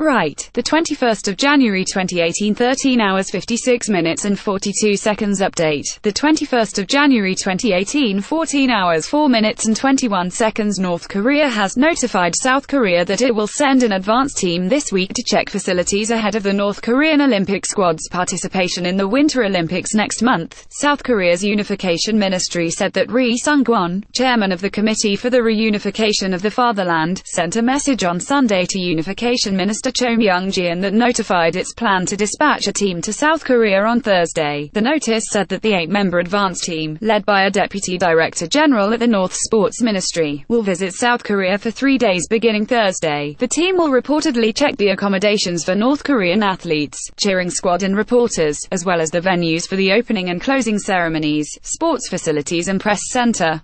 Right, the 21st of January 2018 13 hours 56 minutes and 42 seconds update. The 21st of January 2018 14 hours 4 minutes and 21 seconds North Korea has notified South Korea that it will send an advance team this week to check facilities ahead of the North Korean Olympic squad's participation in the Winter Olympics next month. South Korea's Unification Ministry said that Ri Son-gwon, chairman of the Committee for the Reunification of the Fatherland, sent a message on Sunday to Unification Minister Cho Myoung-gyon that notified its plan to dispatch a team to South Korea on Thursday. The notice said that the eight-member advance team, led by a deputy director general at the North Sports Ministry, will visit South Korea for three days beginning Thursday. The team will reportedly check the accommodations for North Korean athletes, cheering squad and reporters, as well as the venues for the opening and closing ceremonies, sports facilities and press center.